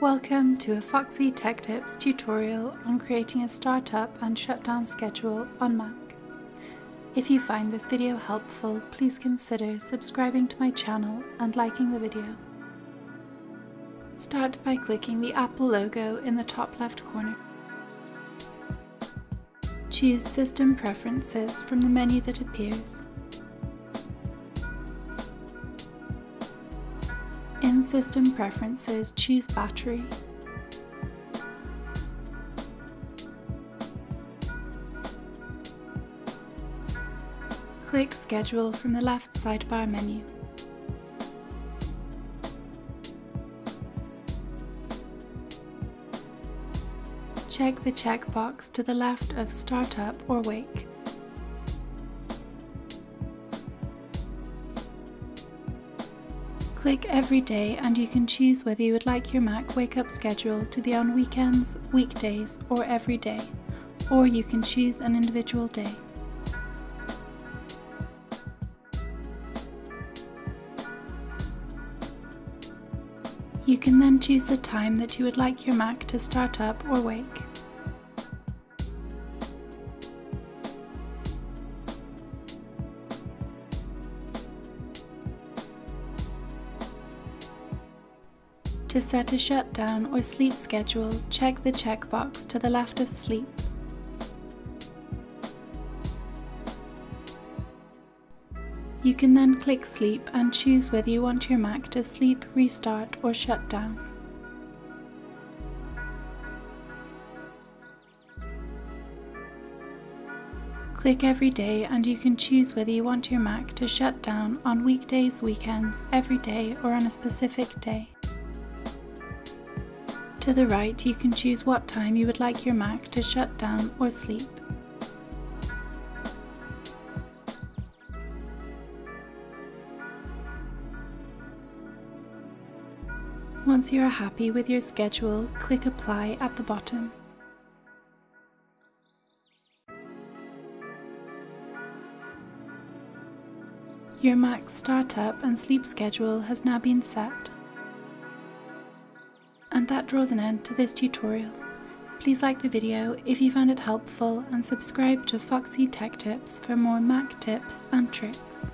Welcome to a Foxy Tech Tips tutorial on creating a startup and shutdown schedule on Mac. If you find this video helpful, please consider subscribing to my channel and liking the video. Start by clicking the Apple logo in the top left corner. Choose System Preferences from the menu that appears. In System Preferences, choose Battery. Click Schedule from the left sidebar menu. Check the checkbox to the left of Startup or Wake. Click Every Day and you can choose whether you would like your Mac wake up schedule to be on weekends, weekdays, or every day, or you can choose an individual day. You can then choose the time that you would like your Mac to start up or wake. To set a shutdown or sleep schedule, check the checkbox to the left of Sleep. You can then click Sleep and choose whether you want your Mac to sleep, restart or shut down. Click every day and you can choose whether you want your Mac to shut down on weekdays, weekends, every day or on a specific day. To the right, you can choose what time you would like your Mac to shut down or sleep. Once you are happy with your schedule, click Apply at the bottom. Your Mac startup and sleep schedule has now been set. And that draws an end to this tutorial. Please like the video if you found it helpful and subscribe to Foxy Tech Tips for more Mac tips and tricks.